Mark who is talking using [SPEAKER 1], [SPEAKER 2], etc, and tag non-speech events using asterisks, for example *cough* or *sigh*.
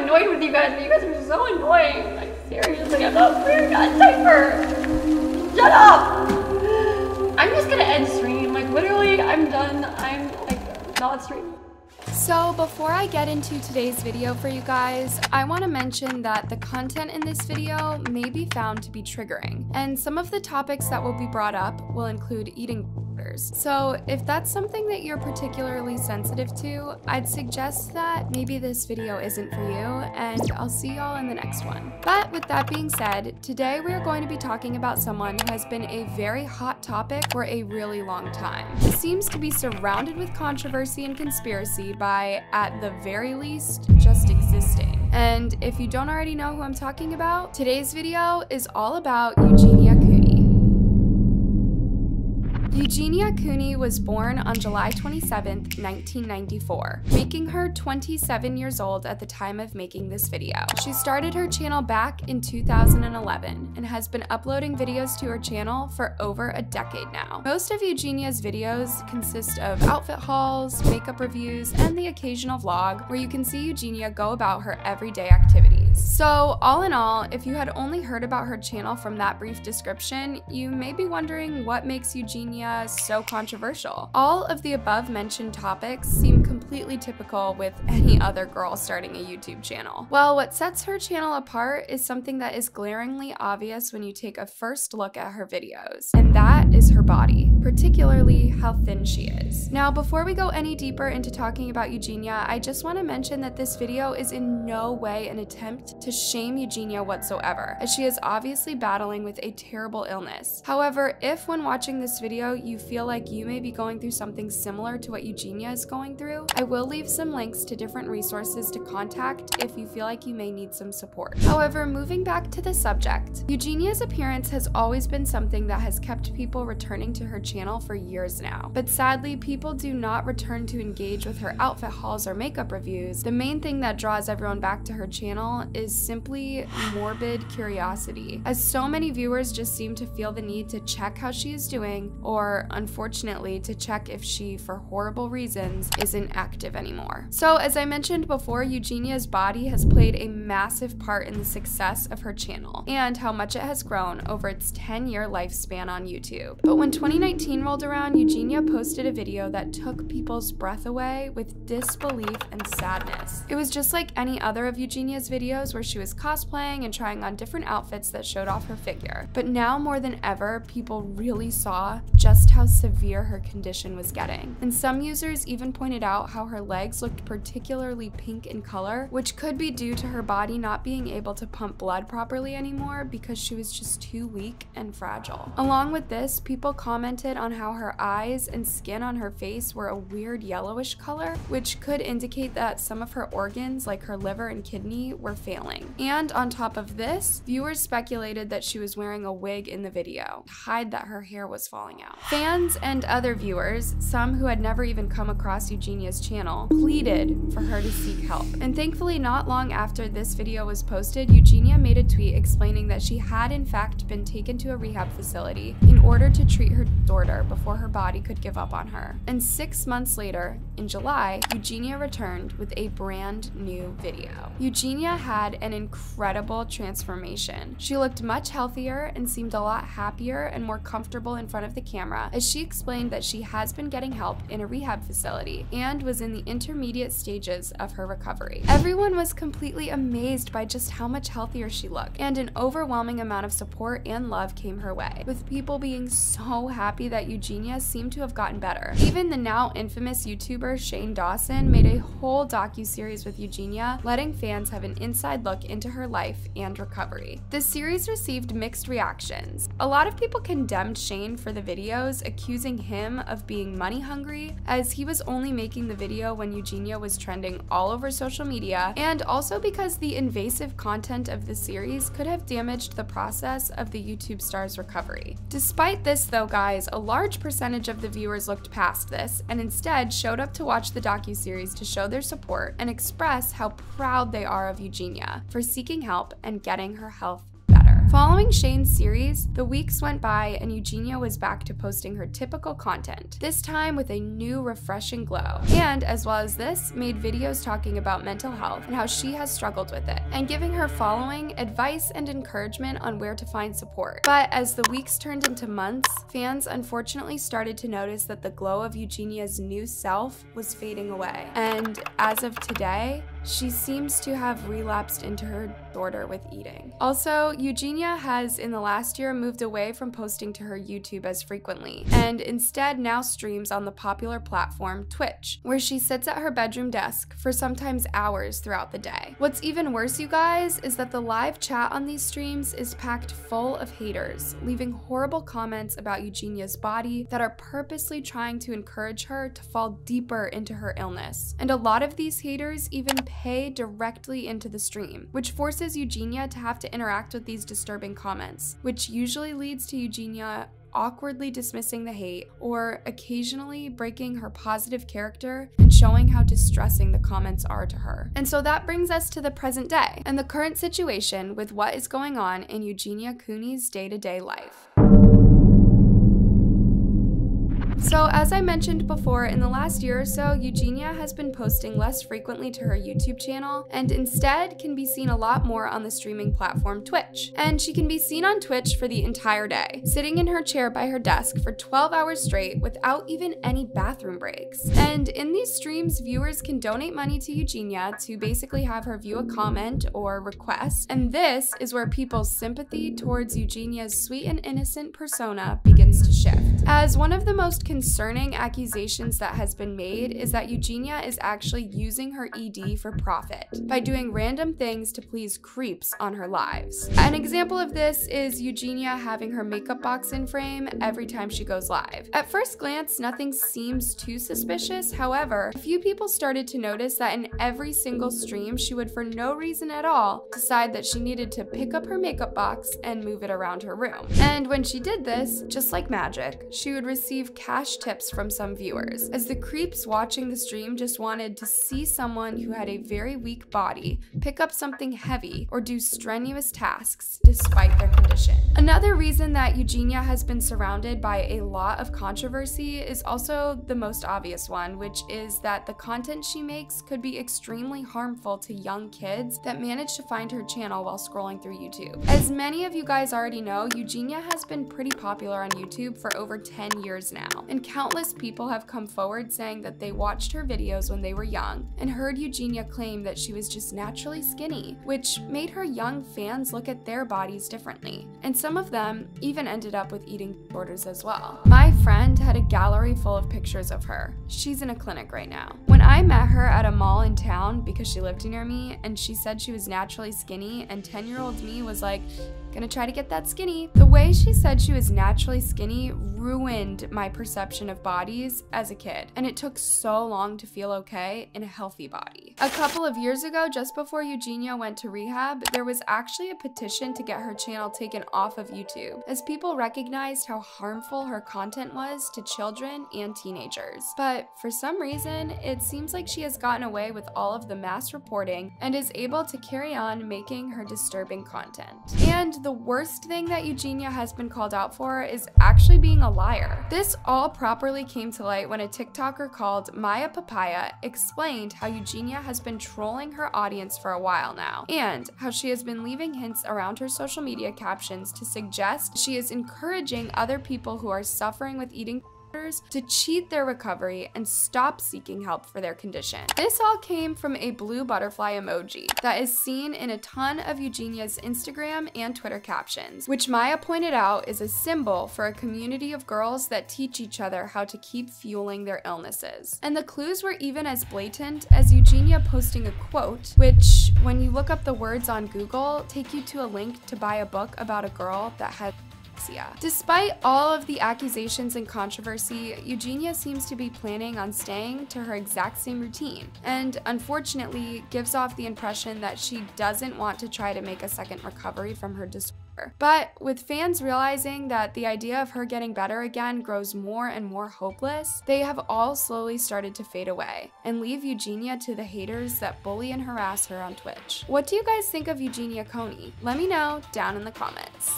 [SPEAKER 1] annoyed with you guys. but You guys are so annoying. Like, seriously, I'm not wearing a diaper. Shut up. I'm just gonna end stream. Like, literally, I'm done. I'm, like, not streaming.
[SPEAKER 2] So before I get into today's video for you guys, I want to mention that the content in this video may be found to be triggering, and some of the topics that will be brought up will include eating disorders. So if that's something that you're particularly sensitive to, I'd suggest that maybe this video isn't for you, and I'll see y'all in the next one. But with that being said, today we're going to be talking about someone who has been a very hot topic for a really long time. He seems to be surrounded with controversy and conspiracy by, at the very least, just existing. And if you don't already know who I'm talking about, today's video is all about Eugenia. Eugenia Cooney was born on July 27, 1994, making her 27 years old at the time of making this video. She started her channel back in 2011 and has been uploading videos to her channel for over a decade now. Most of Eugenia's videos consist of outfit hauls, makeup reviews, and the occasional vlog where you can see Eugenia go about her everyday activities. So all in all, if you had only heard about her channel from that brief description, you may be wondering what makes Eugenia so controversial. All of the above mentioned topics seem completely typical with *laughs* any other girl starting a YouTube channel. Well, what sets her channel apart is something that is glaringly obvious when you take a first look at her videos, and that is her body, particularly how thin she is. Now, before we go any deeper into talking about Eugenia, I just want to mention that this video is in no way an attempt to shame Eugenia whatsoever, as she is obviously battling with a terrible illness. However, if when watching this video you feel like you may be going through something similar to what Eugenia is going through, I will leave some links to different resources to contact if you feel like you may need some support. However, moving back to the subject, Eugenia's appearance has always been something that has kept people returning to her channel for years now. But sadly, people do not return to engage with her outfit hauls or makeup reviews. The main thing that draws everyone back to her channel is simply morbid curiosity, as so many viewers just seem to feel the need to check how she is doing, or unfortunately, to check if she, for horrible reasons, isn't active anymore. So, as I mentioned before, Eugenia's body has played a massive part in the success of her channel and how much it has grown over its 10 year lifespan on YouTube. But when 2019 rolled around, Eugenia posted a video that took people's breath away with disbelief and sadness. It was just like any other of Eugenia's videos where she was cosplaying and trying on different outfits that showed off her figure. But now more than ever, people really saw just how severe her condition was getting. And some users even pointed out how her legs looked particularly pink in color, which could be due to her body not being able to pump blood properly anymore because she was just too weak and fragile. Along with this, people commented on how her eyes and skin on her face were a weird yellowish color, which could indicate that some of her organs, like her liver and kidney, were failing. And on top of this, viewers speculated that she was wearing a wig in the video to hide that her hair was falling out. Fans and other viewers, some who had never even come across Eugenia's channel, pleaded for her to seek help. And thankfully, not long after this video was posted, Eugenia made a tweet explaining that she had in fact been taken to a rehab facility in order to treat her disorder before her body could give up on her. And six months later, in July, Eugenia returned with a brand new video. Eugenia had an incredible transformation. She looked much healthier and seemed a lot happier and more comfortable in front of the camera as she explained that she has been getting help in a rehab facility and was in the intermediate stages of her recovery. Everyone was completely amazed by just how much healthier she looked, and an overwhelming amount of support and love came her way, with people being so happy that Eugenia seemed to have gotten better. Even the now infamous YouTuber Shane Dawson made a whole docu-series with Eugenia, letting fans have an inside look into her life and recovery. The series received mixed reactions. A lot of people condemned Shane for the videos, accusing him of being money hungry, as he was only making the video when Eugenia was trending all over social media, and also because the invasive content of the series could have damaged the process of the YouTube star's recovery. Despite this though guys, a large percentage of the viewers looked past this and instead showed up to watch the docu-series to show their support and express how proud they are of Eugenia for seeking help and getting her health Following Shane's series, the weeks went by and Eugenia was back to posting her typical content, this time with a new refreshing glow. And as well as this, made videos talking about mental health and how she has struggled with it, and giving her following advice and encouragement on where to find support. But as the weeks turned into months, fans unfortunately started to notice that the glow of Eugenia's new self was fading away. And as of today, she seems to have relapsed into her disorder with eating. Also, Eugenia has in the last year moved away from posting to her YouTube as frequently, and instead now streams on the popular platform Twitch, where she sits at her bedroom desk for sometimes hours throughout the day. What's even worse, you guys, is that the live chat on these streams is packed full of haters, leaving horrible comments about Eugenia's body that are purposely trying to encourage her to fall deeper into her illness. And a lot of these haters even pay directly into the stream, which forces Eugenia to have to interact with these disturbing comments, which usually leads to Eugenia awkwardly dismissing the hate or occasionally breaking her positive character and showing how distressing the comments are to her. And so that brings us to the present day and the current situation with what is going on in Eugenia Cooney's day to day life. So, as I mentioned before, in the last year or so, Eugenia has been posting less frequently to her YouTube channel and instead can be seen a lot more on the streaming platform Twitch. And she can be seen on Twitch for the entire day, sitting in her chair by her desk for 12 hours straight without even any bathroom breaks. And in these streams, viewers can donate money to Eugenia to basically have her view a comment or request. And this is where people's sympathy towards Eugenia's sweet and innocent persona begins to shift. As one of the most concerning accusations that has been made is that Eugenia is actually using her ED for profit by doing random things to please creeps on her lives. An example of this is Eugenia having her makeup box in frame every time she goes live. At first glance, nothing seems too suspicious. However, a few people started to notice that in every single stream, she would for no reason at all decide that she needed to pick up her makeup box and move it around her room. And when she did this, just like magic, she would receive cash tips from some viewers, as the creeps watching the stream just wanted to see someone who had a very weak body pick up something heavy or do strenuous tasks despite their condition. Another reason that Eugenia has been surrounded by a lot of controversy is also the most obvious one, which is that the content she makes could be extremely harmful to young kids that manage to find her channel while scrolling through YouTube. As many of you guys already know, Eugenia has been pretty popular on YouTube for over 10 years now and countless people have come forward saying that they watched her videos when they were young and heard Eugenia claim that she was just naturally skinny, which made her young fans look at their bodies differently. And some of them even ended up with eating disorders as well. My friend had a gallery full of pictures of her. She's in a clinic right now. When I met her at a mall in town because she lived near me and she said she was naturally skinny, and 10 year old me was like, Gonna try to get that skinny. The way she said she was naturally skinny ruined my perception of bodies as a kid, and it took so long to feel okay in a healthy body. A couple of years ago, just before Eugenia went to rehab, there was actually a petition to get her channel taken off of YouTube, as people recognized how harmful her content was to children and teenagers. But for some reason, it seems like she has gotten away with all of the mass reporting and is able to carry on making her disturbing content. And the worst thing that Eugenia has been called out for is actually being a liar. This all properly came to light when a TikToker called Maya Papaya explained how Eugenia has been trolling her audience for a while now, and how she has been leaving hints around her social media captions to suggest she is encouraging other people who are suffering with eating to cheat their recovery and stop seeking help for their condition. This all came from a blue butterfly emoji that is seen in a ton of Eugenia's Instagram and Twitter captions, which Maya pointed out is a symbol for a community of girls that teach each other how to keep fueling their illnesses. And the clues were even as blatant as Eugenia posting a quote, which, when you look up the words on Google, take you to a link to buy a book about a girl that had anorexia. Despite all of the accusations and controversy, Eugenia seems to be planning on staying to her exact same routine, and unfortunately gives off the impression that she doesn't want to try to make a second recovery from her disorder. But with fans realizing that the idea of her getting better again grows more and more hopeless, they have all slowly started to fade away and leave Eugenia to the haters that bully and harass her on Twitch. What do you guys think of Eugenia Cooney? Let me know down in the comments.